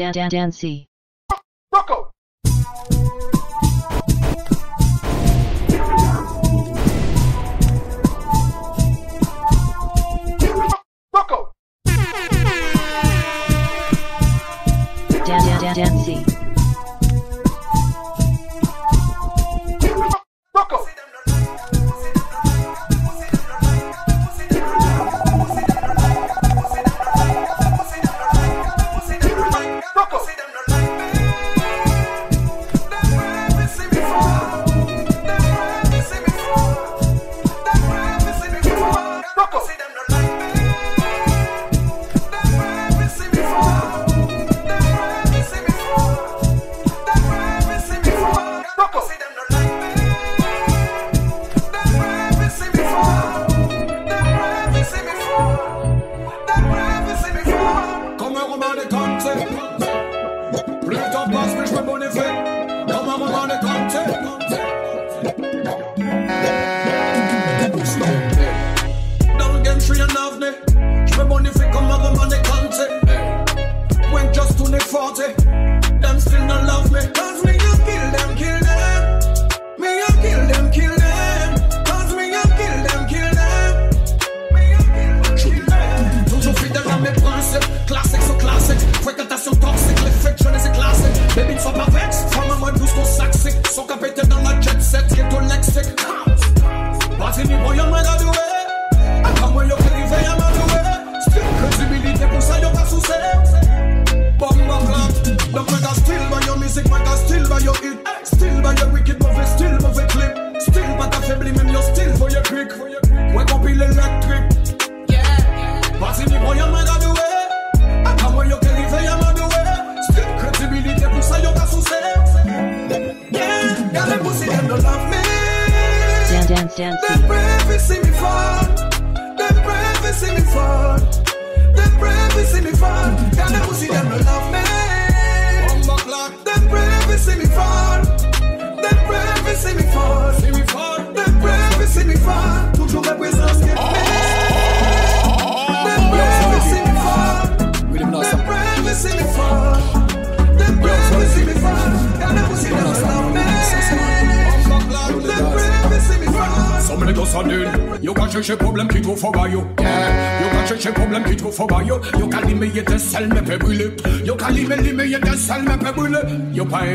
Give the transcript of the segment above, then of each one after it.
Dan Dan. Rocco! Rocco! Dan Dan Dan Dancy. Rocco!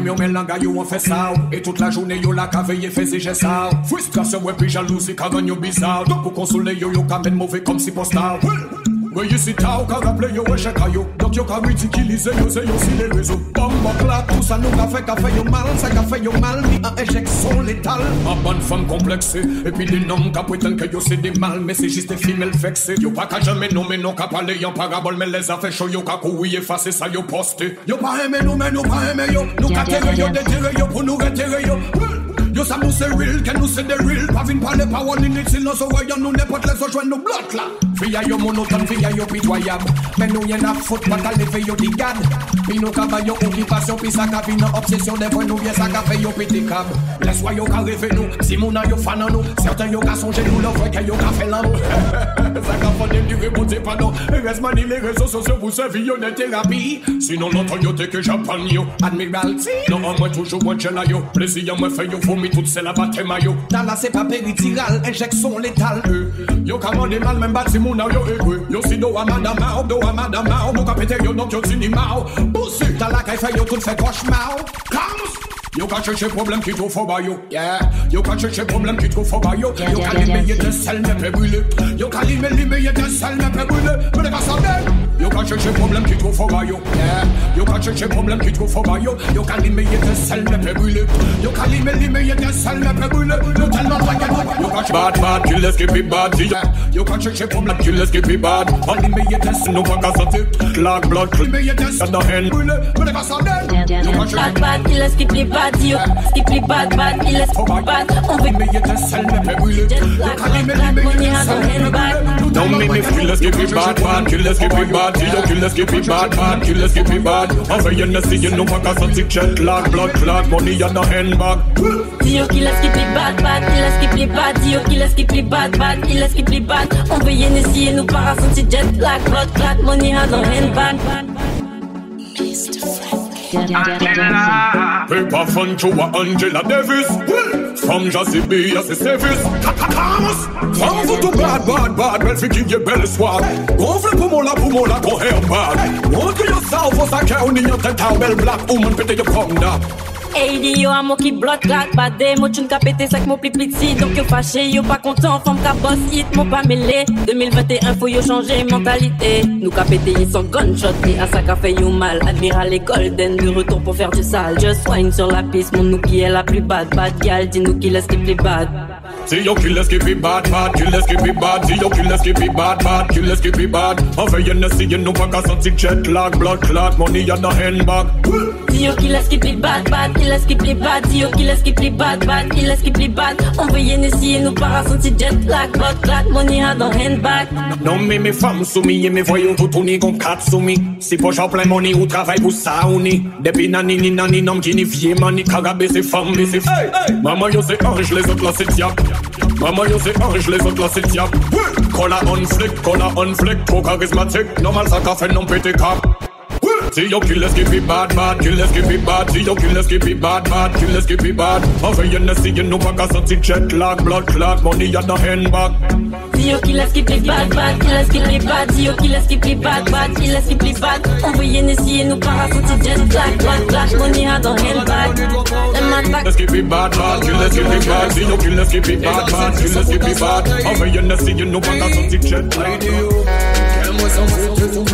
yo men langa yo an fe saw E tout la jounen yo la ka veye fe zeje saw Frustrasyon we pi jalousi ka ganyo bizaw Don pou konsole yo yo ka men mouve kom si postaw Mwen yi si taw ka raple yo we cheka yo. Dok yo ka ridikilize yo ze yo si le rezo Mwen klak tout sa nou kafe kafe yo mal Sa kafe yo mal mi an ejeksyon letal. A ban fam komplekse Epi de nom ka pweten ke yo se de mal Me se jist de fimel fekse Yo pa ka jame nou men nou ka pale yon parabol Men les afe show yo ka kouye fase sa yo poste Yo pa eme nou men nou pa eme yo. Nou ka tere yo detire yo pou nou retire yo. Yo sa nou se real, ken nou se de real. Pa vin pale pa wan in it silon So wè yon nou nepot le so jwen nou blot la Fia yo monoton, fia yo pitoyab Men nou yon ap fout, pat al lefe yo digad Pi nou kaba yo okipasyon, pi sa ka vi nan obsesyon Devon nou ye sa ka fe yo piti kab Leswa yo ka reve nou, si mou nan yo fanan nou Sertan yo ka sonje nou, lor veke yo ka felan nou Sa ka fonen di repote panon Res mani le rezo sosyo pou se vi yo ne terapi Sinon lantan yo teke japan yo Admiralty Nan an mwen toujou mwen chela yo Plesi an mwen fe yo vomi tout se la batema yo Dala se pa peritiral, injeksyon letal. E létale euh. Yo commandé mal même bâti mon yo égré Yo si do a madame mao, do a madame mao Nous ka pété yo non yo tini Boussu, dans la caille fait yo tout fait cauchemar Comes. Yo ka chercher problème qui trop fort ba yo Yeah. Yo ka chercher problème qui trop fort ba yo Yo ka limer y'a des sel mais peut brûler Yo ka limer limer y'a des sel mais peut brûler Me les pas saber Yo ka chercher problème qui trop fort ba yo Yeah. Yo ka chercher problème qui trop fort ba yo Yo ka limer y'a des sel mais peut brûler Yo ka limer limer y'a des sel mais peut brûler Yo tellement pas que Yo ka bad bad kill let's keep it bad yeah. Yo ka chercher problème kill let's keep it bad. On limer y'a des sel nous pas qu'à sortir Clock blood limer y'a des sel dans haine brûler Me les pas saber Dan Dan Yo ka Dan. chercher Bad bad, il skip les bad, yo. Skip les bad bad, il skip bad. On veut Mais y'a des sel mais peut brûler just Yo like ka limer that, limer money y'a des has sel a mais hand peut bad. brûler Don't make me feel let's keep it bad bad Kill let's keep it bad. Yo kill let's keep it bad bad Kill let's keep it bad. Envoyez une si you know pas qu'à sortir jet lag blood clot money in the handbag. Dio qui skip les bad bad, il skip les bad, Dio qui skip les bad bad, il skip les bad. On veut y essayer, nous para senti jet lag, blood clot, money has a handbag. Dan Dan Dan Paper fun to Angela Davis. From Jazzy B service. Thomas. From vous tout bad, bad, bad. Belle fille qui est belle swag. Gonfle pour mon la, pour mon la, ton hair bad. Montre yourself for sa care, on your tête, belle black woman, pété your pong da. Hey di yo a mo ki blot klak Bade mo chun ka pete sak mo pli piti Donc yo fache yo pa kontan Fom ka boss hit mo pa mele 2021 faut yo changer mentalité. Nou ka pete yi son gunshot. Et à ça ka fait yo mal. Admiral et Golden de retour pour faire du sale. Just wine sur la piste Mon nou qui est la plus bad. Bad gal dis-nous qui laisse qui plus bad See your killers keep it bad, bad, killers keep it bad. See your killers keep it bad, bad, killers keep it bad. Enfin, y'en a si y'en a pas qu'à sentir jet lag, blood clot, money y'en a handbag. Dis yo qui laisse qui plus bad bad Qui laisse qui plus bad Dis yo qui laisse qui plus bad bad Qui laisse qui plus bad On veut yen essayer nous para senti jet lag Bad clat money a dans handbag Non mais mes femmes soumis et mes voyous tout tourner comme quatre soumis Si poche en plein money ou travail pour ça ou ni Depuis nani ni nani nom qui ni vie mani Kagabé c'est femme mais c'est hey, hey. Maman yo c'est ange les autres là c'est diable Maman yo c'est ange les autres là c'est diable. Cola on flick, cola on flick Trop charismatique, normal ça fait non pété cap See your killers keep it bad, bad, killers keep it bad. See your killers keep it bad, bad, killers keep it bad. A si y'en a pas qu'à sentir jet lag, blood clot, money y'a dans handbag. Dis yo qui laisse qui plus bad bad laisse qui plus bad Dis yo qui laisse qui plus bad bad laisse qui plus bad On veut yen essayer nous para senti jet lag Bad clat money a dans handbag Them Killers keep it bad, bad, killers keep it bad. See your killers keep it bad, bad, killers keep it bad. A si y'en a pas qu'à sentir jet lag. Quelle-moi sans foutre tout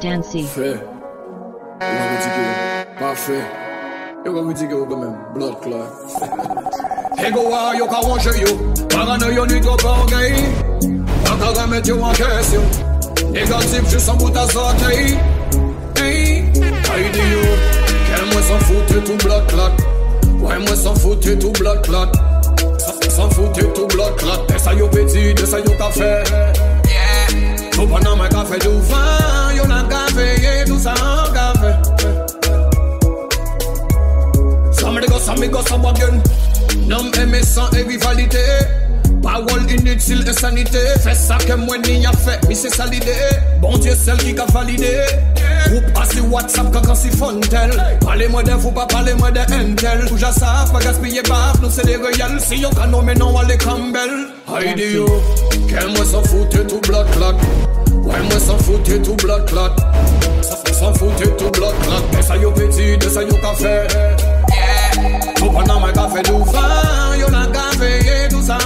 Dan C Fait. Vitike yo. Ka vitike yo quand même. Blood clot. Ego wa yo ka ronge yo. Parano yo ni go. Yo ka remet yo en question. Négatif juste en bout à sortir. Hey. Yo. Quel moi s'en foutre tout blood clot. Ouais moi s'en foutre tout blood. San foute tou blot klat Desa yo peti, desa yo kafe Tou panan mwen kafe Douvan, yo nan kafe Ye, tou sa an kafe Sam de gos, sam mi gos, sam wagyen Nam eme san e rivalite Pawol inutil insanite Fes sa ke mwen ni a fe Mi se salide Bon diye sel ki ka valide Groupe assis WhatsApp quand c'est fontel. Parlez-moi de vous, pas parlez-moi de Intel. Já savent, pas gaspiller baf, nous c'est des royales. Si yo canon, mais non, on les Campbell. Heidi yo, qu'elle moi s'en fout, tout blood clot. Ouais, moi s'en fout, tout blood clot. S'en fout, tout blood clot. De ça yo petit, de ça yo café. Tout pendant ma café du vin, yo la café, et tout ça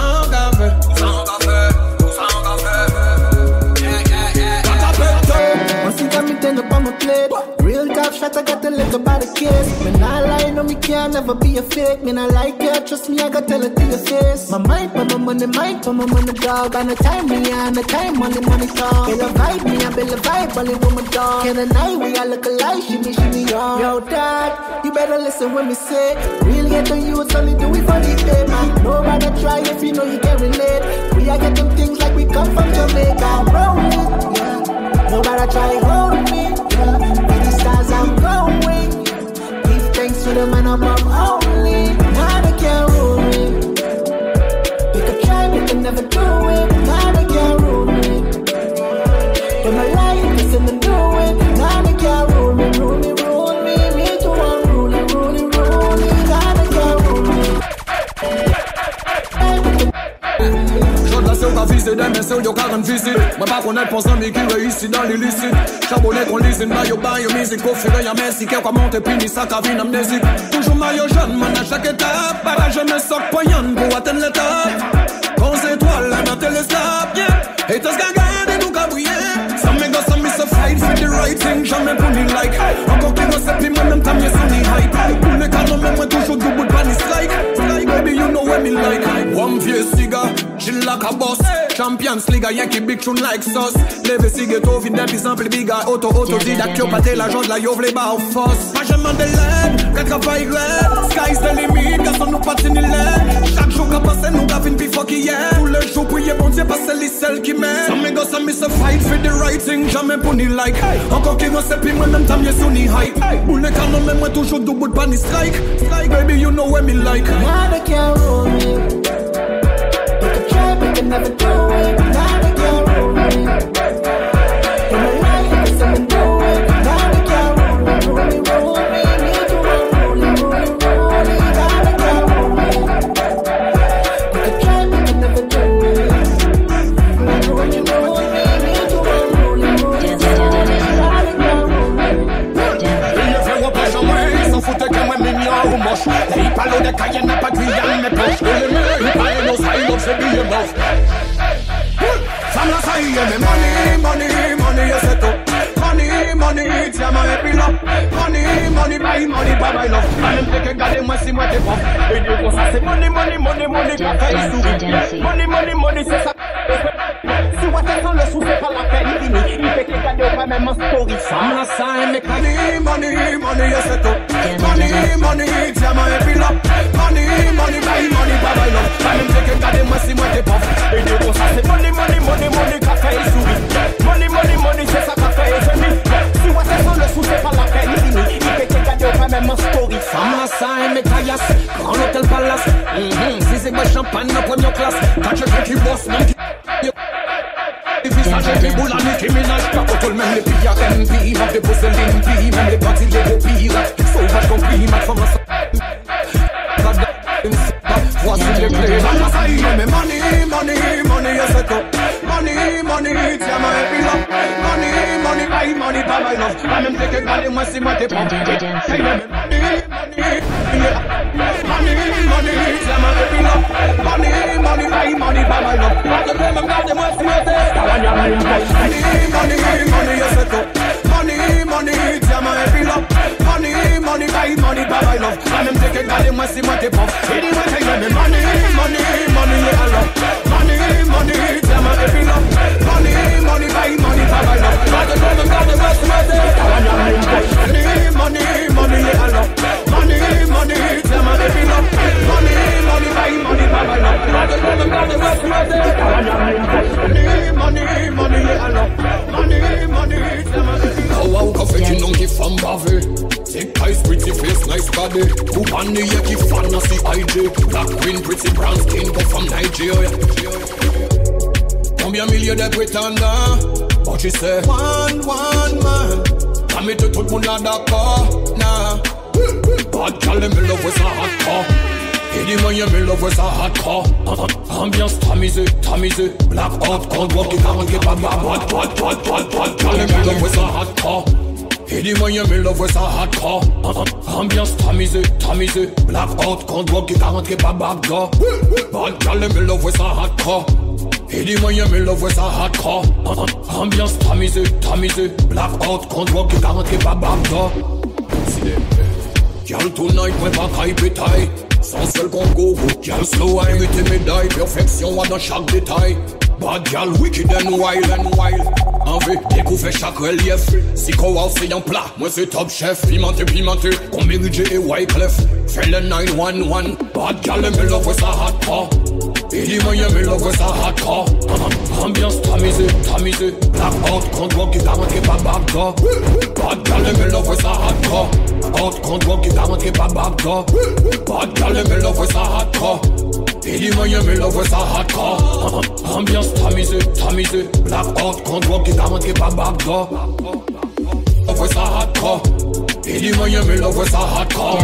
plate. Real tough shot, I got to live about the kiss When I lie, no me can't never be a fake. Me not like it, trust me, I got tell it to your face. My mind for my money, mind for my money, dog. And the time me on the time, money, money talk Feel a vibe, me, I build a vibe, only my dog. Can the night, we all look alike, shimmy, shimmy, y'all Yo, dad, you better listen when me say. Real get to you, it's only do it for the man Nobody try if you know you can relate. We are getting things like we come from Jamaica. Rolling, yeah. Nobody try hold me, yeah. With the stars I'm going. Give thanks to the man above only. Now they can't rule me. They could try, but they never do it. Now la se dem, men se ou yo ka ren visit Mwen pa konet pon zan mi ki reisi dan l'illicit Chabone kon lizin, ba yo ban yo mizik Ko fire ya mersi, ke kwa monte pini sa ka vin amnezik Toujou ma yo jen, man a chak etap Para je me sok poyan pou aten l'etap Onze étoiles la nan teleskop, yeah. Haters ka gade nou ka bouye Some me go, some me so fight for the right thing Jamais pou ni like. Encore se pi mwen men tam ye sou ni hype. Pou ne kanon men mwen toujou do bout pa ni Strike, baby you know where me like. One vieux cigar, chill like a boss. Champions League a Yankee big tune like sauce. Leve si ghetto vin den pi sample biga Auto auto didak yo pate la jond la yo vle ba ou fos Ma jèman de lèd, le travay lèd Sky's the limit, gason nou pati ni lèd Chak jou ka pase nou gavin pi fok yè Pou le jou priye bon diye pase li sel ki men Sa me go sa mi se fight fi the right thing Jamen pou ni like. Anko ki yo se pi mwen men tam ye sou ni hype. Boule kanon men mwen toujou do bout pa ni strike. Strike Baby you know where me like. Mwa de kya roll Pas de même regarder moi si moi t'es Money, money, money, yes it up Money, money, tiens ma happy love Money, buy money, buy my love. Même fait que regarder moi si moi t'es pas Et dis-moi t'es mais money, money, money, yeah, I love. Money, money, tiens ma happy love. Money, money, buy money, buy my love. Pas de même regarder moi si moi t'es Money, money, money, yeah, I love. Money, money, tiens ma happy love. Money, money, buy money, buy my love. Pas de même regarder moi si moi t'es Money, money, money, yeah, I love. Money, money, tiens ma happy love How how ka fait une qui femme bavée Thick eyes, pretty face, nice body. Woman yeah qui fan na si IG Black queen, pretty brown skin, go from Nigeria. Combien milliers de prétendants uh, But she say? One, one man. Comme tout le monde là d'accord Nah. Bad gal me love with a hardcore Et dis-moi, y'a mes lovers ça hardcore. Ambiance tamisée, tamisée. Black hop, cold walk, qui parle, qui parle, droite, droite, droite, droite, droite. Y'a mes lovers ça hardcore. Et dis-moi, y'a mes ça hardcore. Ambiance tamisée, tamisée. Black hop, cold walk, qui parle, qui parle, bad gars. Bad girl, y'a mes lovers ça hardcore. Et dis-moi, y'a mes lovers ça hardcore. Ambiance tamisée, tamisée. Black hop, cold walk, qui parle, qui parle, bad gars. Girl, tonight. Sans seul Congo, girl slow I with tes médailles Perfection à dans chaque détail Bad girl wicked and wild and wild. Envie, découvrir chaque relief. Si quoi c'est en plat, moi c'est top chef. Pimenté, pimenté, comme Mary et Wyclef. Fais le 911 Bad girl me love with a hardcore et dis-moi y'a me love with a hardcore Ambiance tamisée, tamisée. Black out, contre walk, qui garant qui pas bad gars. Bad girl me love with a hardcore grande, grande gueule qui garantit qu'il pas babda. Bad gal, mais l'offre ça rattra. Et les moyens, mais l'offre ça rattra. Ambiance tamisée, tamisée. Black out, grande gueule qui garantit qu'il pas babda. L'offre ça rattra. Et les moyens, mais l'offre ça rattra.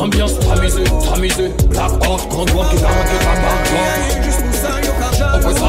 Ambiance tamisée, tamisée. Black out, grande gueule qui garantit qu'il pas babda. L'offre ça.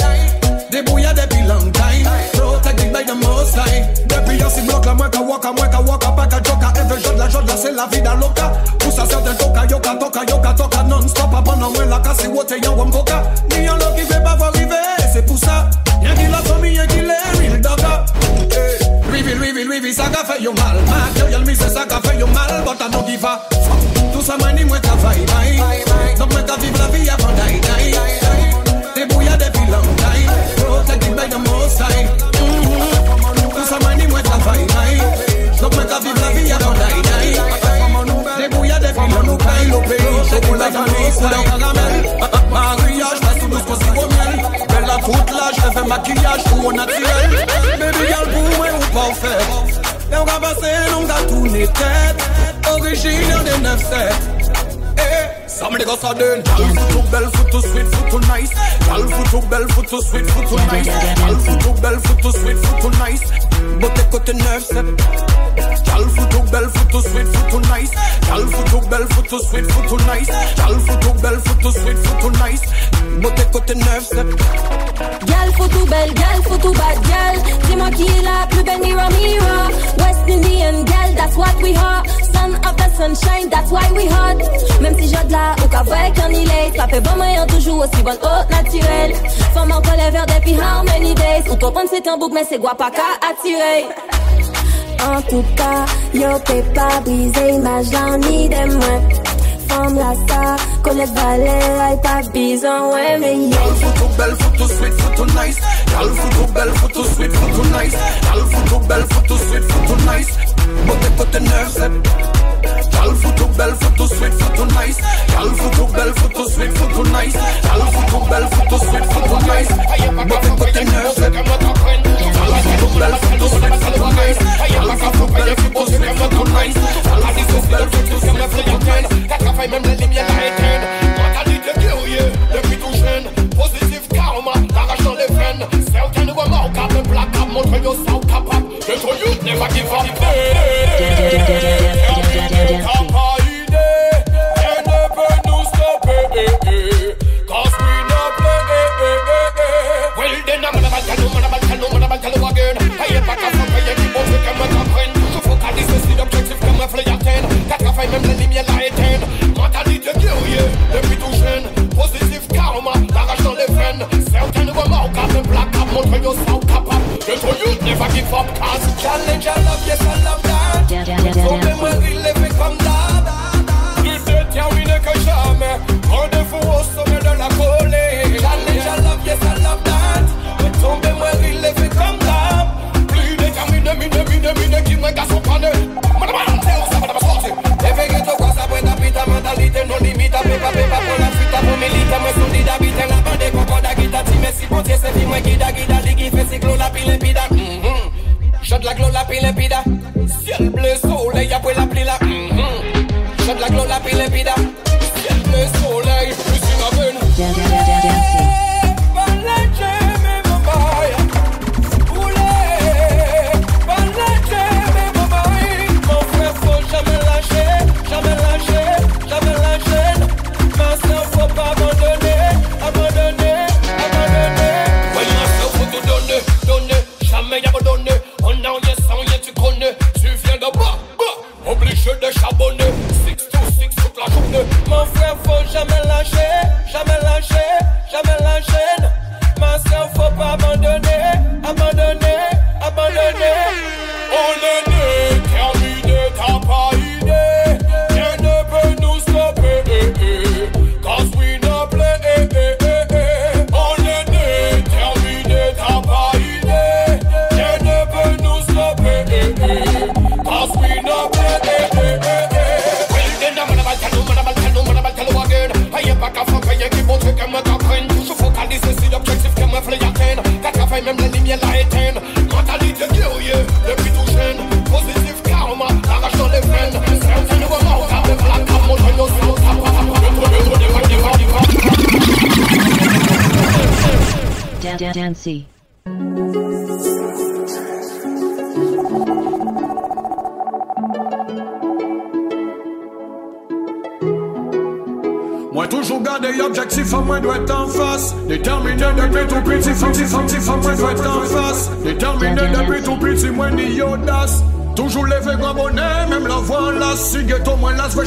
die Débrouillard depuis long time. Protected by the most high. Depuis y'a si bloc la moi qu'à waka, moi qu'à waka Pas joka, de la là c'est la vie dans loca. Pour ça certains toka, yoka, toka, yoka, toka Non-stop, la casse, wote, y'a wam coca. Ni y'a l'autre qui fait pas voir arriver C'est pour ça, y'a la famille, y'a real Eh, Reveal, reveal, reveal, ça qu'a fait yo mal Material, me c'est ça qu'a yo mal But I don't give a fuck. Tout ça mani, moi qu'à vaille, Originaire des 9-7 Eh, Some niggas are Gal foot too belle, foot too sweet, foot too nice Gal foot too belle, foot too sweet, foot too nice Gal foot too belle, foot too sweet, foot too nice But écoute 9-7 Gal foot too belle, foot too sweet, foot too nice. Gal foot too belle, foot too sweet, foot too nice. Gal foot too belle, foot too sweet, foot too nice. Beauté côté neuf, c'est Gal faut tout belle, gal faut tout bad, gal. Dis-moi qui est mirror. West Indian gal, that's what we are. Sunshine, that's why we hot. Même si j'ai de la ou vrai quand il. Ça fait bon moyen toujours aussi bonne au naturel. Femme en colère vert depuis how many days. Ou toi c'est un bouc, mais c'est guapaka attiré. En tout cas, yo t'es pas brisé, image là, ni des mains. Femme la ça, connaître valeur, et pas bison, ouais, mais foot too belle, too sweet, too nice. Gal too belle, too sweet, too nice. Gal too belle, too sweet, too nice. Beauté côté c'est Gal foot too belle, foot too sweet, foot too nice. Gal foot too belle, foot too sweet, foot too nice. Gal foot too belle, foot too sweet, foot too nice. Côté neuf, c'est Gal foot too belle, foot too sweet, foot too nice. Gal foot too belle, foot too sweet, foot too nice. Gal foot too belle, foot too sweet, foot too nice.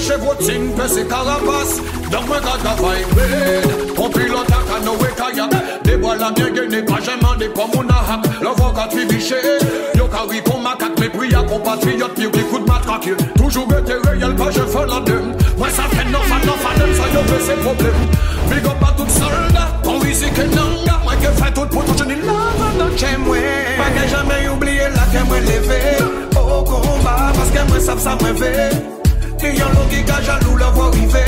Chevrotin pe se karapas Dok mwen kat la fay bed On pilot ak anowe kayak. Debo la byen geni pa jeman de pa moun ahak Lovo kat vi biche Yo kari kon makak me priya kon patriyot Pi ki kout matrak yo Toujou bete reyel pa je fè la dem Mwen sa fè nan fè nan fè dem Sa yo pe se problem Big up a tout solda Kon wizi ke nanga Mwen ke fè tout pou toujou ni lava nan chemwe Mwen ke jamen oubliye la ke mwen leve O komba Paske mwen sap sa mwen ve Kliyan logika jalou la vwa rive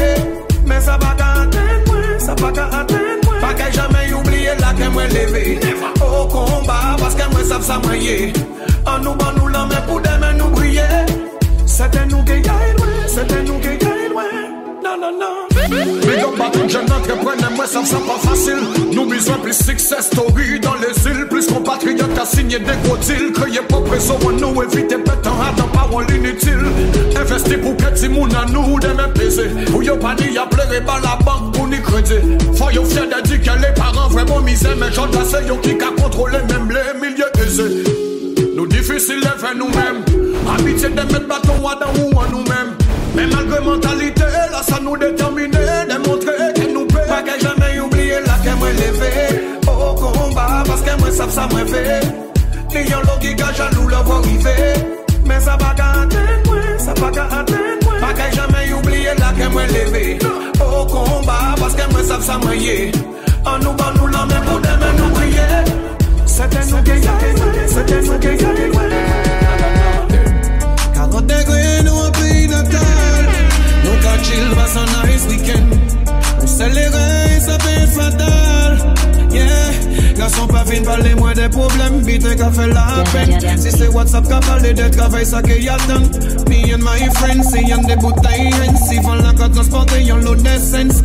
Men sa baka aten mwen, sa baka aten mwen Baka jamen oubliye la ke mwen leve O komba, paske mwen sap sa mwen ye An nou ban nou la men pou demen nou brye Sete nou ke yay mwen, sete nou ke yay mwen Nan nan nan Big up à tout jeune entrepreneur, moi ça ça pas facile. Nous besoin plus success story dans les îles, plus compatriotes à signer des gros deals. Créer pas presso, on nous éviter pétant à dans parole inutile. Investi pour que ti moun à nous de même plaisir. Pour yo pas ni à pleurer par la banque pour ni crédit. Faut yo fier de dire que les parents vraiment misère, mais j'en place yo qui a contrôler même les milieux aisés. Nous difficiles de faire nous-mêmes. Habitués de mettre bâton à dans ou à nous-mêmes. Men malgre mentalite, la sa nou determine Demontre ke nou pe Pa ke jamen oubliye la ke mwen leve O komba, paske mwen sap sa mwen ve Ni yon logika jalou la vwa rive Men sa pa ka aten mwen, sa pa ka aten mwen Pa ke jamen oubliye la ke mwen leve O komba, paske mwen sap sa mwen ye An nou ban nou la men pou demen nou priye Sete nou gen yade, sete nou gen yade Karote gwe nou an peyi natal Qu'à chill, passe un nice week-end. On les reins, ça peut être fatal. Yeah, garçon pas fin parler moins des problèmes. Vite qu'à fait la peine. Si c'est WhatsApp qu'à parler de travail, ça qu'il y a tant. Me and my friends, c'est y'en des bouteilles. Si vont la qu'à transporter, y'en l'eau d'essence.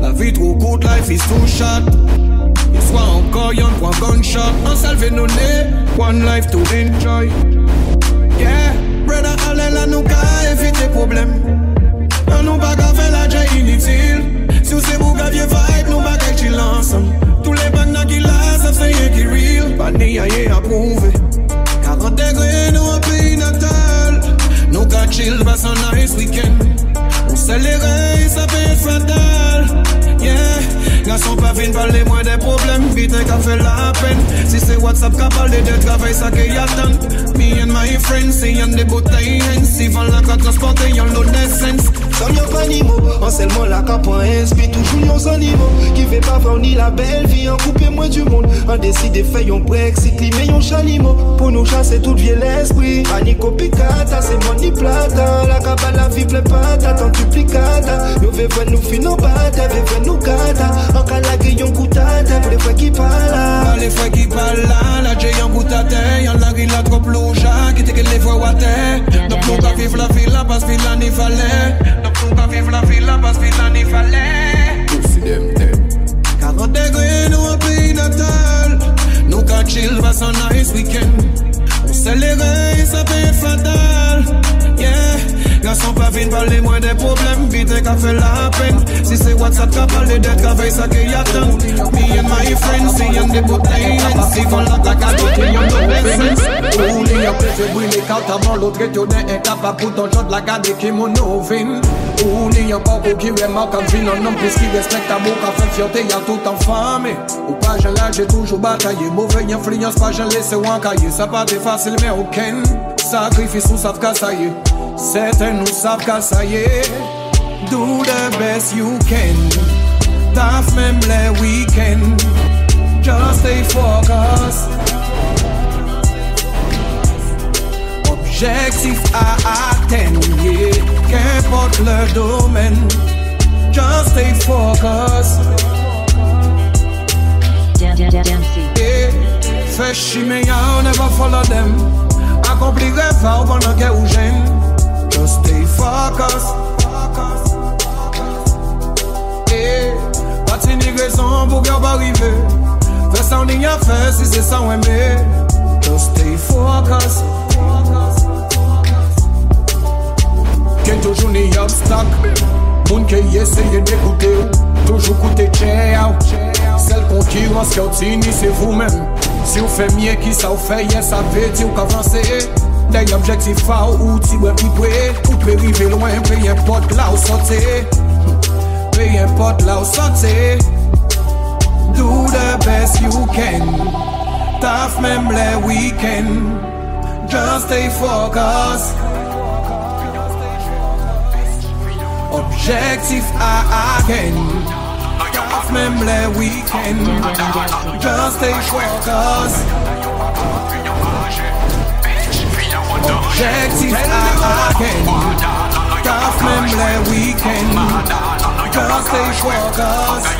La vie trop courte, life is too short. Soit encore y'en quoi gunshot. On salve nos nez, one life to enjoy. Brother, allez là, nous qu'à éviter problème. On nous pas qu'à faire la jet inutile. Si c'est vous gaviez fight, nous pas qu'à chill ensemble. Tous les bandes qui là, ça c'est rien qui real. Pas ni rien à prouver. 40 degrés, nous un pays natal. Nous qu'à chill, passe un nice week-end. Sait les reins, ça peut être fatal. Yeah, garçon pas fin parler moins des problèmes. Vite qu'à fait la peine. Si c'est WhatsApp qu'à parler de travail, ça qu'il y a tant. Me and my friends, c'est y'en des bouteilles. Si vont la qu'à transporter, y'en l'eau d'essence. Sam yon panimo, anselman la kapan toujou yon zanimo Ki ve ni la bel vi An koupe mwen du moun An deside fe yon brexit Li men yon chanimo Pou nou chase tout vie l'esprit. Aniko pikata, se ni plata. La kaba la vi ple pata Tan duplikata Yo ve ven nou finan bata Ve ven nou gata An kalage yon koutata Vle fwe ki pala Vle fwe ki pala La je yon Yon la trop loja Kite ke le fwe wate Nop nou ka viv la vila Pas vila ni vale que là n'y fallait. Donc nous qu'à vivre la ville là, parce que là n'y fallait. 40 degrés, nous un pays natal. Nous qu'à chill, passe un nice week-end. On sait les reins, ça fatal. Yeah, garçon pas vite parler moins des problèmes. Vite qu'à fait la peine. Si c'est WhatsApp qu'à parler de travail, ça qu'il y a tant. Me and my friends, c'est y'en des bouteilles. Si qu'on l'a Yon se brile kaltaman kapak Poutan jant la gade ki vin Ou ni yon pa ki reman Kam vin an nom ki respekta mou Ka yon tout an fame Ou pa jen la jè toujou bataye Mouve yon flinyans pa jen lese wankaye Sa pa te fasil men ou ken Sakrifis ou sav kasaye Seten ou sav kasaye Do the best you can. Taf memble weekend. Just stay focused. Objectif à atteindre, qu'importe le domaine. Just stay Dancy. Yeah. Fais chimer, y'all never follow them. Accomplir rêve ou pendant que ou gêne. Just stay focused. Yeah. Pas de raison pour qu'on va arriver. Fais ça, on y a fait si c'est ça, on. Just stay focused. gen toujou ni obstak. Moun ke yeseye dekoute ou Toujou koute che ou. Sel konkirans ki ou tini se vou men. Si ou fe mye ki sa ou fe ye sa ve di ou ka avanse. Dey objektif fa ou ou ti we pi pre Ou pe rive loin pe yon pot la ou sote. Pe yon pot la ou sote. Do the best you can. Taf mem le weekend. Just stay focused. Objectif à même les week-ends Just stay focused. Objectif à les week-ends Just stay focused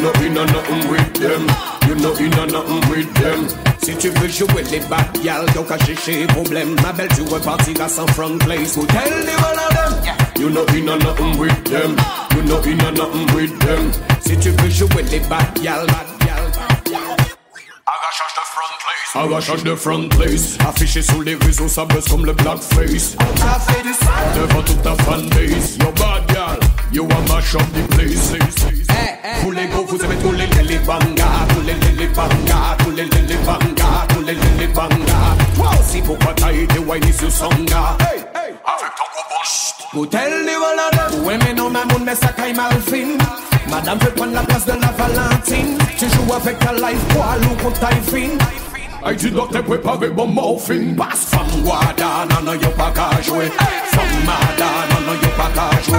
You know in a nothing with them. You know in a nothing with them. Si tu veux jouer les bad gal, t'as qu'à chercher problème. Ma belle, tu à San Frank Place. Go tell the one of them. You know in a nothing with them. You know in a nothing with them. Si tu veux jouer les bad gal, bad. Arrachage de front place. Affiché sur les réseaux, ça buzz comme le blackface Ça fait du sang. Devant toute ta fanbase Yo bad gal, you a mash up the place Vous les gros, vous aimez tous les les bangas Tous les les bangas Tous les les bangas Tous les les bangas Toi aussi pourquoi t'as été whiny sur son gars Avec ton Go tell the whole of them Women on ma moon mais ça caille mal fin Madame veut prendre la place de la Valentine Tu joues avec ta life poil ou contre taille fine Ay di do te prepare bon morphine. Bas fam wada, nan yo pa ka jwe Fam mada, nan yo pa ka jwe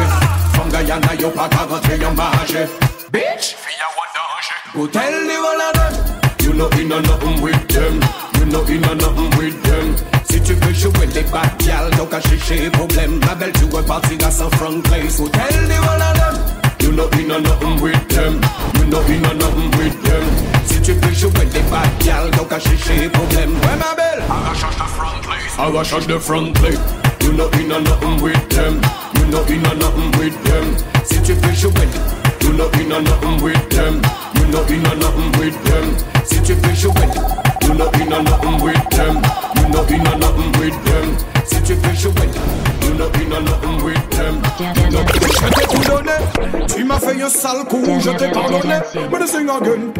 Fam Guyana yo pa ka rentre yon maje. Bitch, fiya wan danger Go tell the whole of them You know in a nothing with them. You know in a nothing with them Si tu veux jouer les bad gal, t'as qu'à chercher problème Ma belle, tu partir à San Frank Place. Go tell the whole of them You know in a nothing with them. You know in a nothing with them. Si tu veux jouer les bad gal, t'as qu'à chercher problème Ouais ma belle Arrachage de front place. Arrachage de front place. You know in a nothing with them. You know in a nothing with them. Si tu veux jouer You know in a nothing with them. You know in a nothing with them. Si tu veux jouer You know in a nothing with them. You know in a nothing with them. Si tu veux jouer You know in a nothing with them. Dan, dan, dan. Je t'ai tout donné, tu m'as fait un sale coup, je t'ai pardonné, mais le sing again.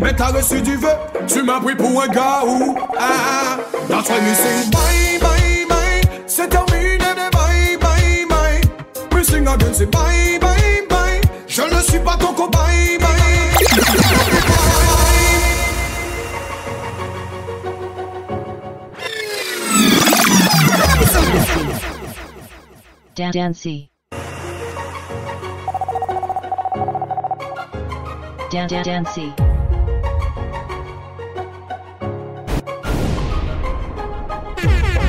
Mais t'as reçu du vœu, tu m'as pris pour un gars ou ah, that's why sing bye bye bye, c'est terminé de bye bye bye. Me sing again, c'est bye bye bye, je ne suis pas ton cobaye Dan Dancy. Dan Dan Dancy.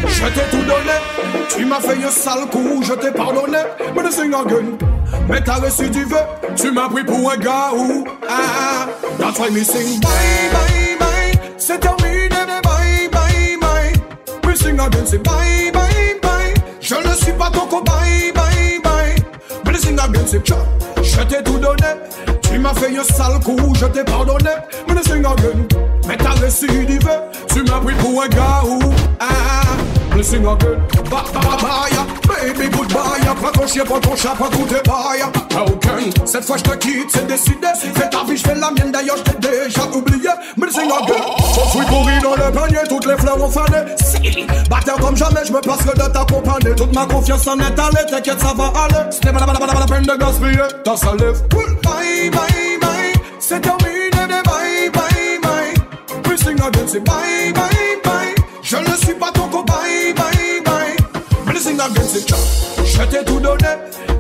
Je t'ai tout donné, tu m'as fait un sale coup, je t'ai pardonné, mais le sing. Mais t'as reçu du vœu, tu m'as pris pour un gars ou ah, that's why me sing bye bye bye, c'est terminé bye bye bye. Me sing again, bye bye ne suis pas ton cobaye bye bye. Mais le sing again, c'est tcha, je t'ai tout donné, tu m'as fait un sale coup, je t'ai pardonné, mais le sing again. Mais t'as vœu, tu m'as pris pour un gars ou ah, le sing again. Ba ba ba ba ya, prends ton tout. Ok, cette fois je te quitte, c'est décidé. Fais ta vie, je la mienne, d'ailleurs je t'ai déjà oublié. Fruit pourri dans le panier, toutes les fleurs ont fané. Batteur comme jamais, je me passerai de t'accompagner. Toute ma confiance en est allée, t'inquiète, ça va aller. C'était pas la, pas peine de gaspiller, salive. Bye bye bye, c'est terminé bye bye bye. Puis sing again, c'est bye bye bye. Je ne suis pas ton cobaye, bye bye. Mais sing again, c'est tcha. Je t'ai tout donné.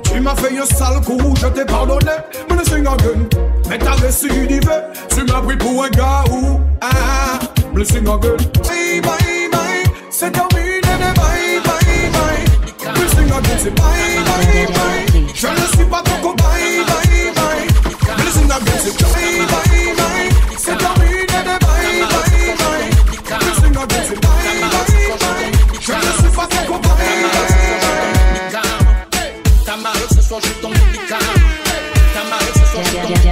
Tu m'as fait un sale coup, je t'ai pardonné. Mais again. Mais t'as reçu du. Tu m'as pris pour un gars ou ah. Bye bye bye. C'est terminé bye bye bye. Sing again, c'est bye bye bye. Je ne suis pas ton cobaye, bye bye. Le sing again, c'est bye bye bye.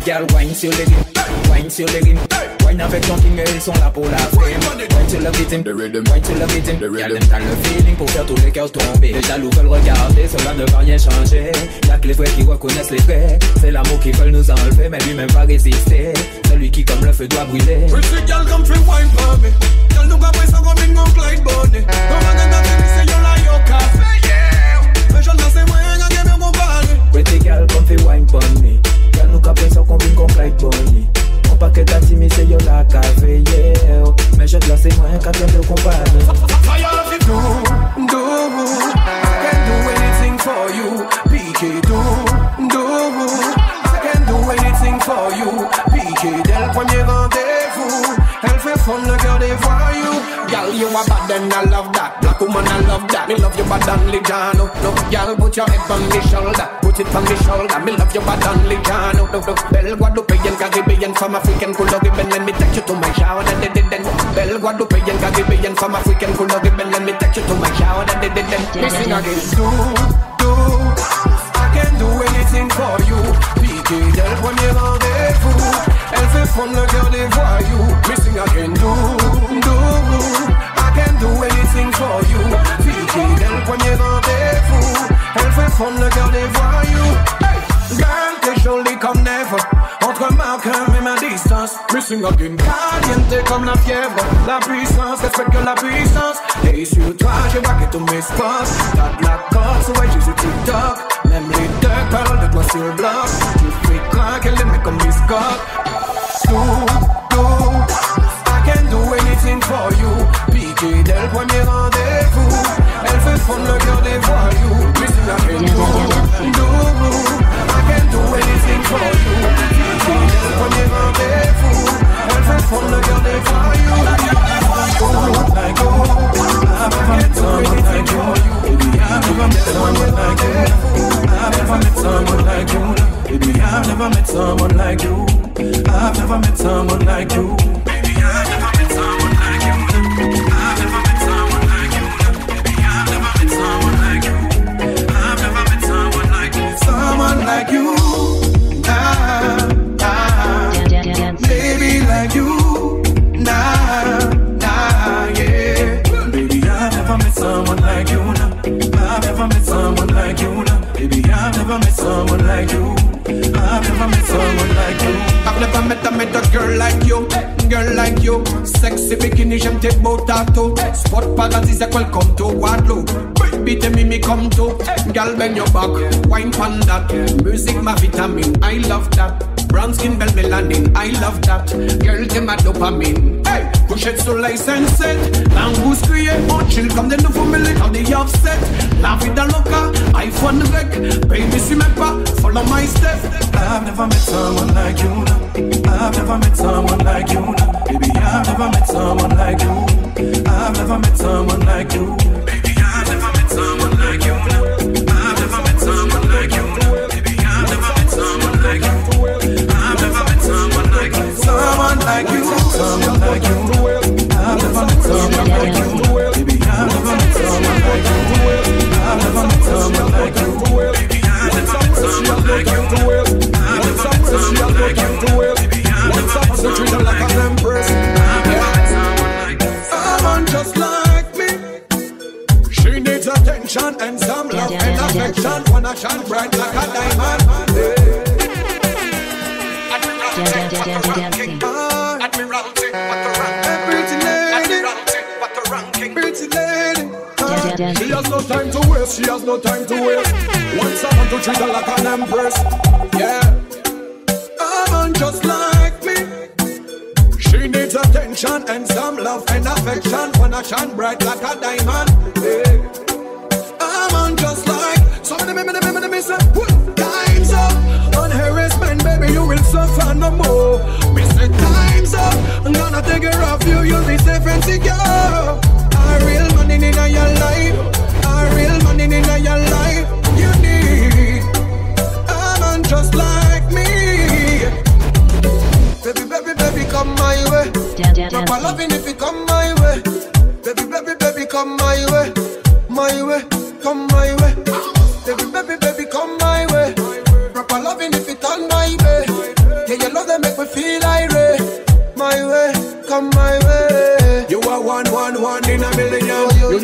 Bad girl, wine sur les rimes, wine sur les rimes. Wine avec ton king, ils sont là pour la frame. Wine sur le rythme, wine sur le rythme. Them t'as le feeling pour faire tous les cœurs tomber. Les jaloux veulent regarder, cela ne va rien changer. Y'a que les vrais qui reconnaissent les faits. C'est l'amour qui veulent nous enlever, mais lui-même va résister. Celui qui comme le feu doit brûler. Pretty girl come free wine for me. Girl look at boys go bring on Clyde Bunny. Don't forget that me say you like your yeah. Mais Me chan se mwen kage mwen kompani Pretty girl, come fi wine pon me. Girl, nou ka pen kon vin kon Clyde Bonnie. On paket ati mi se yo la ka veye. Men jet la se mwen ka ken de kompani. Fire fi do, can do anything for you PK do, do can do anything for you PK premier rendez-vous Elle fait fond le cœur des voyous Girl, you a bad and I love that. Black woman, I love that. Me love you bad and Lijano No, girl, put your head on me shoulder. Put it on me shoulder. Me love you bad and Lijano No, no, Belle Guadeloupean, Caribbean From African, Caribbean Let me take you to my shower. Then, then, then Belle Guadeloupean, Caribbean From African, Caribbean Let me take you to my shower. Then, then, then Listen again Do, do. I can do anything for you Piqué dès le premier rendez-vous Elle fait fondre le cœur des voyous Missing again Do, do. I can do anything for you. Piqué dès le premier rendez-vous Elle fait fondre le cœur des voyous hey. Girl, t'es jolie comme never. Entre Malcolm et ma distance. Missing again. Caliente comme la fièvre La puissance, respecte la puissance Et sur toi, je vois que tous mes spots T'as de la corse, ouais, j'ai sur TikTok Même les deux parlent de toi sur le blog Miss Do, do. I can do anything for you. Piqué dès le premier rendez-vous. Elle fait fondre le cœur des voyous. Missing again Do, do. I can do anything for you. Piqué dès le premier rendez-vous. Elle fait fondre le cœur des voyous. like I've never met someone like you. I've never met someone like you. Baby, I've never met someone like you. I've never met someone like you. I've never met someone like you. I've never met a met a girl like you, girl like you. Sexy bikini, j'aime tes beaux tatous. Spot paradis, welcome to Guadeloupe. Baby, tell me me come to. Girl, bend your back, wine pan that. Music, my vitamin, I love that. Brown skin, belle melanin, I love that. Girl, t'es ma dopamine. Hey, couchette soleil sunset. Langous crié, on chill comme des nouveaux mêlés quand des offset. La vida loca, iPhone rec. Baby, si même pas, follow my step. I've never met someone like you, nah. I've never met someone like you, nah. Baby, I've never met someone like you. I've never met someone like you. Someone like you. I've never met someone like you. Baby, I've never met someone like you. I've never met someone like you. Someone just like me. She needs attention and some love and affection. Wanna shine bright like a diamond. She has no time to waste. Want someone to treat her like an empress. Yeah.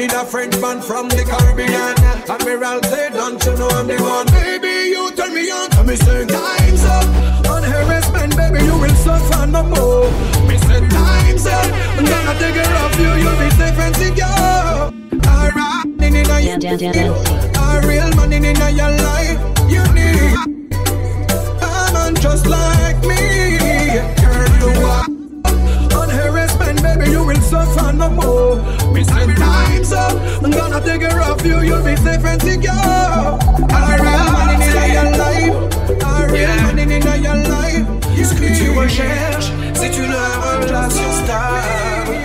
You need a Frenchman from the Caribbean. Admiral say, don't you know I'm the one? Baby, you turn me on. Come me say, time's up. On harassment, baby, you will suffer no more. Me say, time's up. I'm gonna take care of you. You'll be safe and secure. Alright, dan- dan- a real money in your life. You need a man just like me. Girl, you are suffer no more. Me say time's up. I'm gonna take care of you. You'll be safe and secure. Alright, man in your life. Alright, man in your life. Ce que tu recherches, c'est une relation stable.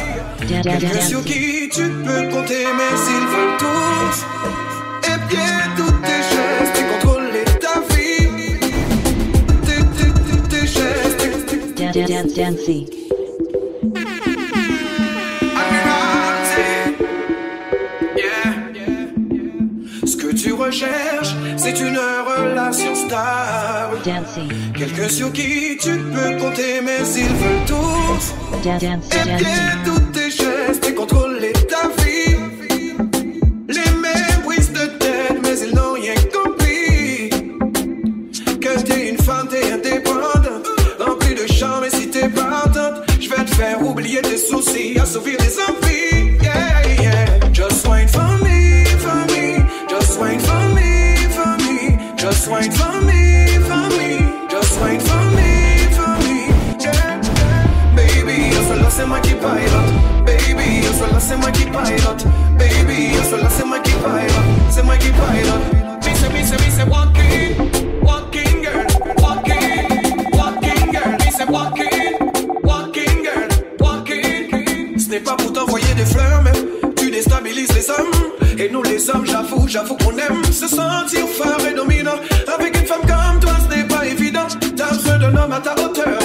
Dan- Dan- Quelqu'un Dan- sur qui tu peux compter, mais s'ils veulent tous. Et bien, toutes tes gestes, tu contrôler ta vie. Tes, tes, tes, tes gestes, tu- recherches, c'est une relation stable. Dancy. Quelqu'un sur qui tu peux compter, mais ils veulent tous. Dan- Dance Et Dancy. bien, toutes tes gestes et contrôler ta vie. Les mêmes prises de tête, mais ils n'ont rien compris. Que t'es une femme, t'es indépendante. Remplie de charme, et si t'es partante, je vais te faire oublier tes soucis, assouvir tes envies. Just wine for me, for me. Just wine for me, for me. Yeah. Baby, yo solo sé qui pilot. Baby, yo solo sé qui pilot. Baby, yo solo sé qui pilot. Moi qui pilot. Me say, me say, me say, walking, walking girl, walking, walking girl. Me say, walking, walking girl, walking. Ce n'est pas pour t'envoyer des fleurs, mais tu déstabilises les hommes. Et nous les hommes, j'avoue, j'avoue qu'on aime se sentir fort besoin d'un homme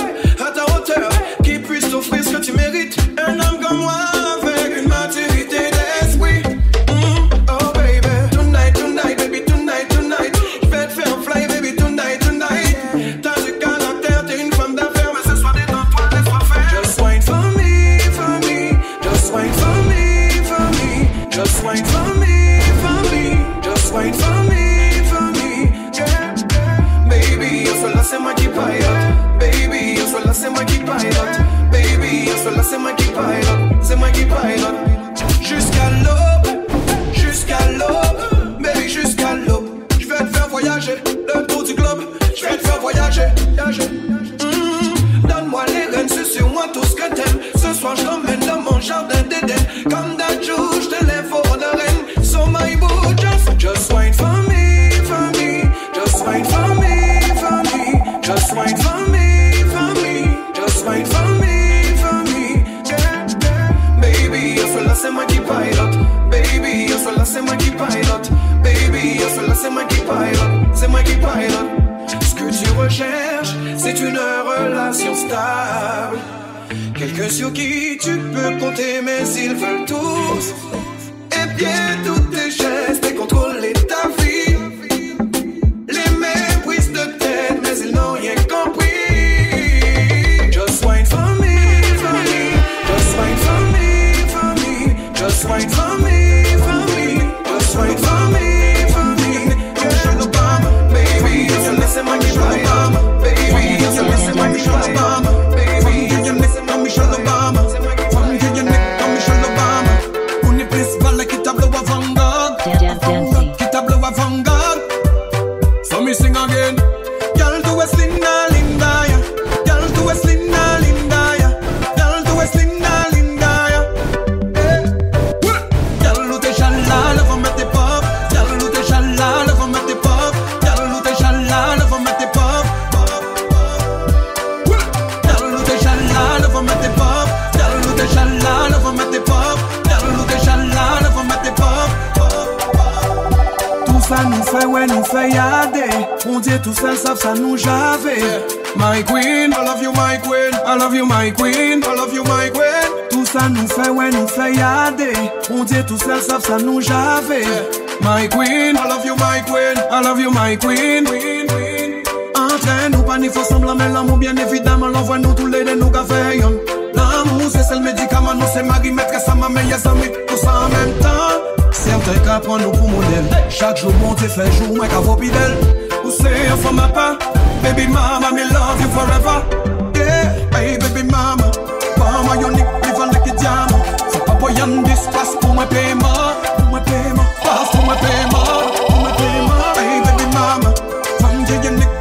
love sa nou jave. My queen, I love you my queen. I love you my queen. Entre nou pa ni fosemblan men l'amou Bien evidaman l'envoi nou tou lede nou ka veyon L'amou se sel medikaman nou se mari Metre sa ma meye zami, tout sa an menm tan Sèm te ka pran nou pou model Chak jou bon te fè jou mwen ka vopidel Ou se yon fò ma pa Baby mama, me love you forever. Yeah, hey baby mama. Mama, yon nik, li van lè ki diamant C'est pas pour moi paiement. Pour moi paiement. Passe pour moi paiement. Pour moi paiement. Hey baby Obama. Femme vieille unique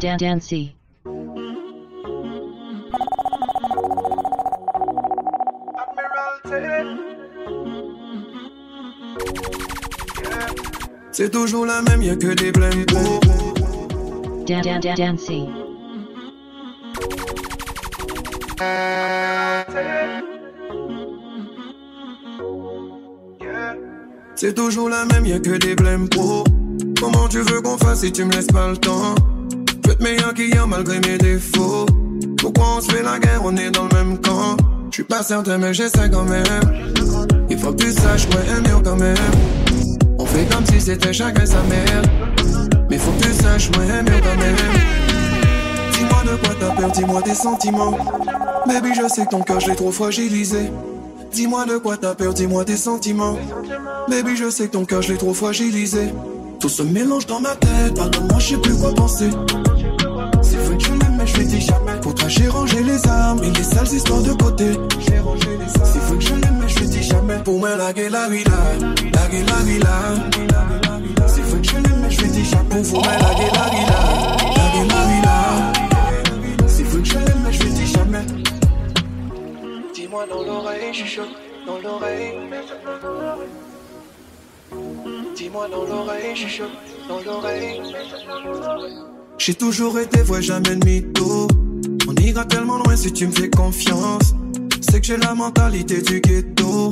Dan Dan Dancy. C'est toujours la même, y'a que des blèmes. Dan Dan Dan Dancy. C'est toujours la même, y'a que des blèmes pro. Comment tu veux qu'on fasse si tu me laisses pas le temps? Meilleur qu'hier malgré mes défauts. Pourquoi on se fait la guerre, on est dans le même camp? Je suis pas certain, mais j'essaie quand même. Il faut que tu saches, ouais, mieux quand même. On fait comme si c'était chacun sa mère. Mais faut que tu saches, ouais, mieux quand même. Dis-moi de quoi t'as peur, dis-moi tes sentiments. Baby, je sais que ton cœur, je l'ai trop fragilisé. Dis-moi de quoi t'as peur, dis-moi tes sentiments. Baby, je sais que ton cœur, je l'ai trop fragilisé. Tout se mélange dans ma tête, pardonne-moi, je sais plus quoi penser. Dis jamais. Pour toi, j'ai rangé les armes et les sales histoires de côté. J'ai rangé les armes. C'est vrai que je l'aime, mais je lui dis jamais. Pour moi, la gueule, la vie là. La gueule, la là. C'est vrai que je l'aime, mais je lui dis jamais. Pour mais la gueule, la vie là. La gueule, la là. C'est vrai que je l'aime, mais je dis jamais. Dis-moi dans l'oreille, je suis. Dans l'oreille. Dis-moi dans l'oreille, je. Dans l'oreille. J'ai toujours été vrai, jamais de mytho. On ira tellement loin si tu me fais confiance. C'est que j'ai la mentalité du ghetto.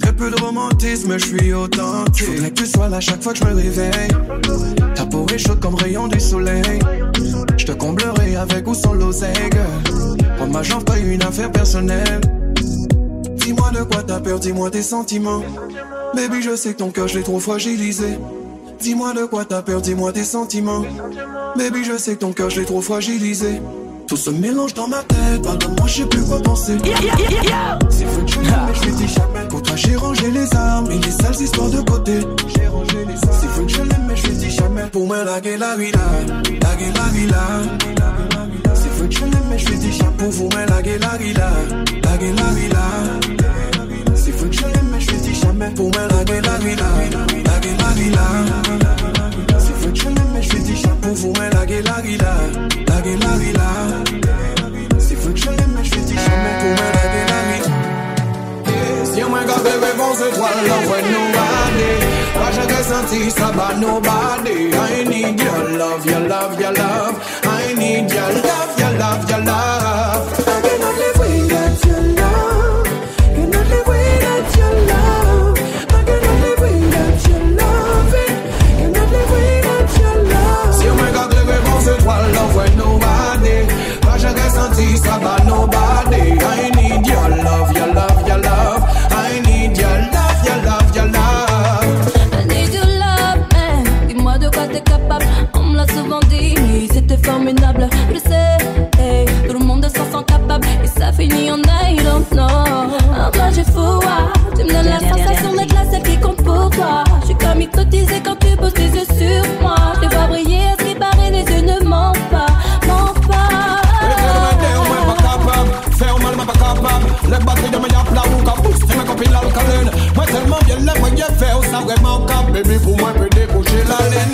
Très peu de romantisme, je suis authentique. Faudrait que tu sois là chaque fois que je me réveille. Ta peau est chaude comme rayon du soleil. Je te comblerai avec ou sans l'oseille. Prends ma jambe, pas une affaire personnelle. Dis-moi de quoi t'as peur, dis-moi tes sentiments. Baby, je sais que ton cœur, je l'ai trop fragilisé. Dis-moi de quoi t'as peur, dis-moi tes sentiments. Baby, je sais que ton cœur, je l'ai trop fragilisé. Tout se mélange dans ma tête, pardonne-moi, je sais plus quoi penser. C'est vrai que je l'aime, mais je lui dis jamais. Pour toi, j'ai rangé les armes et les sales histoires de côté. J'ai rangé les armes. C'est vrai que je l'aime, mais je lui dis jamais. Pour moi, la gueule, la vie là. La gueule, la vie là. C'est vrai que je l'aime, mais je lui dis jamais. Pour vous, mais la gueule, la vie là. La gueule, la vie là. C'est vrai que je l'aime, mais je lui dis jamais. Pour moi, la gueule, la vie là. La gueule, la vie là. C'est je lui dis jamais. Pour vous, mais la gueule, la vie là. La gueule, la vie là. C'est vrai que je l'aime, mais je lui dis jamais. Pour moi, la gueule, la vie Si moi got the réponse étoile, love when nobody Moi j'ai ressenti ça by nobody I need your love, your love, your love I need your love, your love, your love disais quand tu poses tes yeux sur moi. Je te vois briller, à ce qui paraît, les yeux ne mentent pas, mentent pas. Les batteries de mes appels ou qu'à booster mes copines l'alcaline Moi tellement bien les voyais faire, ça vraiment qu'à bébé pour moi peut découcher la laine.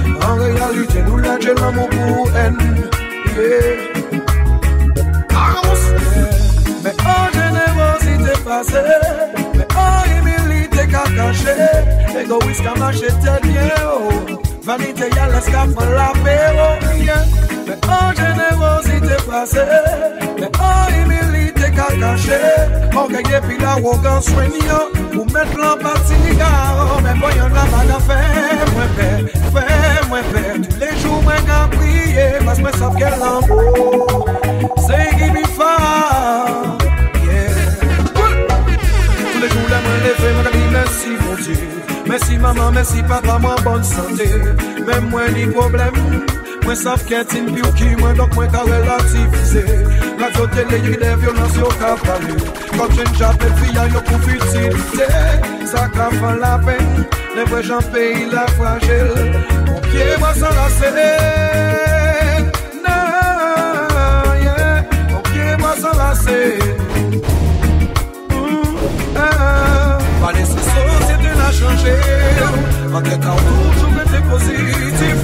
En réalité, nous la j'ai l'amour pour haine. Yeah. Mais en générosité passée, mais en humilité qu'a caché, égoïste qu'a marché tel bien. Vanité y'a l'escap l'apéro, yeah. Mais en générosité passée, mais en humilité kakache. Mwen genye pila wogan swenye Ou met lan pati liga Mwen boyon la baga fe mwen pe Fe mwen pe Tu le jou mwen ka priye Mas mwen sap ke l'amou Se gibi fa Tu le jou la mwen leve Mwen ka di mersi mon die Mersi maman, mersi papa Mwen bon sante Mwen mwen ni problem Mwen saf ken tin pi ou ki mwen Dok mwen ka relativize. Radio tele yi de violans yo ka pale. Kom jen jate fia yo pou futilize Sa ka fan la pen Ne vwe jan peyi la fragil Mwen pye mwen san rase Na Mwen pye mwen san rase mm, ah. Pale se sosyete la chanje. An de ka ou toujou c'est positif.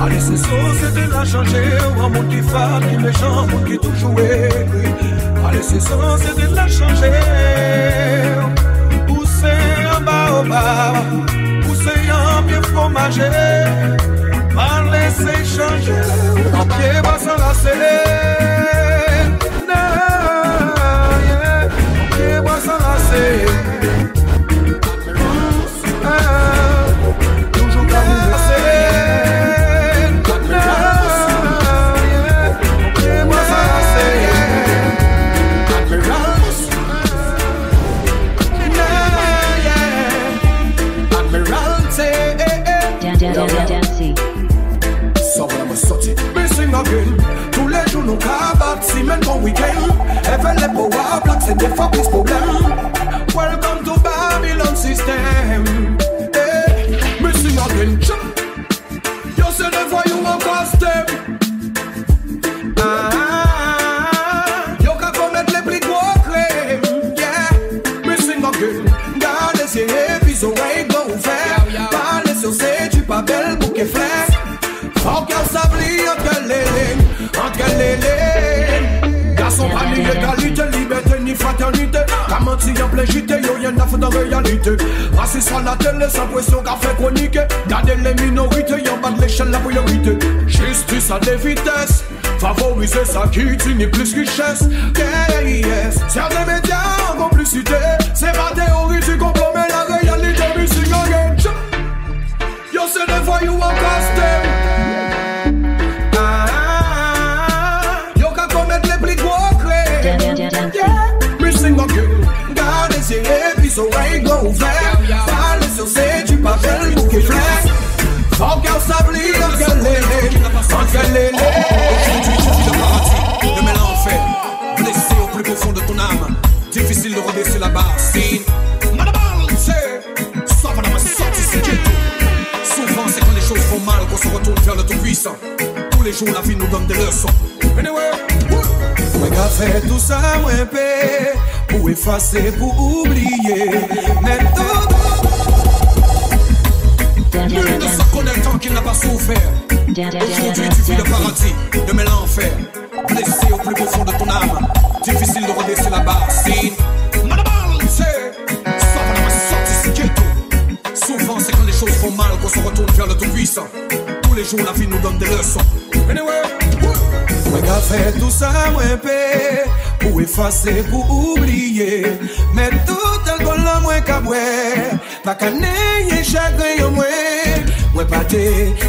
Allez, c'est ça, c'était la changer. Ou mon qui fat, qui méchant, mon qui tout joué. Allez, c'est ça, c'était la changer. Pousser un baobab, pousser un bien fromager. Pas laisser changer, en pied bas sans la serrer. Yeah. Black, c'est des fois plus problème Welcome to Babylon system fraternité. T'as menti en plein JT, yo y'en a fait en réalité. Raciste à la télé, sans pression qu'a fait chronique. Gardez les minorités, y'en bas de l'échelle la priorité. Justice à des vitesses. Favoriser sa qui ni plus richesse. Yeah, yes. Certains médias en complicité. C'est ma théorie du complot, Aujourd'hui, tu vis le paradis, demain l'enfer. Blessé au plus profond de ton âme, difficile de redresser la bassine. Souvent, c'est quand les choses vont mal qu'on se retourne vers le Tout-Puissant. Tous les jours, la vie nous donne des leçons. Anyway, Mwen ka fè tout sa mwen pe Pou efase, pou oubliye Mè tout Nul ne se connaît tant qu'il n'a pas souffert. Aujourd'hui, tu vis le paradis, demain l'enfer. Blessé au plus profond de ton âme? Difficile de redresser la barre. Ghetto. Souvent, c'est quand les choses font mal qu'on se retourne vers le tout-puissant. Tous les jours, la vie nous donne des leçons. Anyway, Mwen ka fè tout sa mwen pe Pou efase, pou oubliye Men tout alkol la mwen ka bwe Pa ka neye chagrin yo mwen Mwen pa te,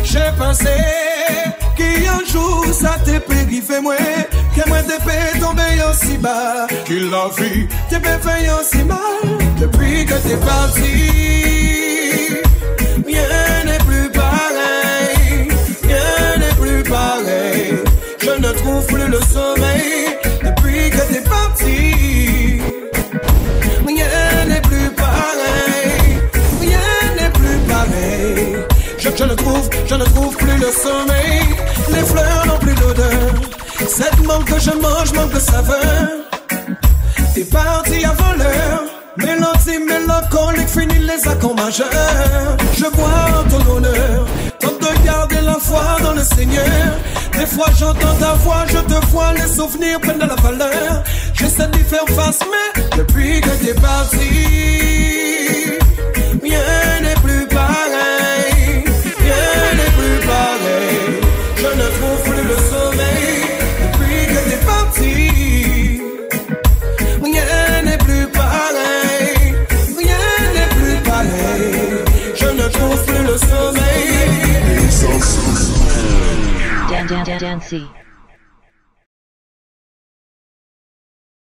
jè panse Ki yon jou sa te pe grife mwen. Ke mwen te pe tombe yon si ba Ki la vi te pe fè yon si mal Depuis que t'es parti Rien n'est plus pareil Rien n'est plus pareil. Je ne trouve plus le sommeil je ne trouve plus le sommeil. Les fleurs n'ont plus d'odeur. Cette manque que je mange manque de saveur. T'es parti avant l'heure Mélodie mélancolique finit les accords majeurs. Je bois en ton honneur. Tente de garder la foi dans le Seigneur. Des fois j'entends ta voix, je te vois Les souvenirs prennent de la valeur. J'essaie d'y faire face mais Depuis que t'es parti Rien n'est plus pareil trouve plus le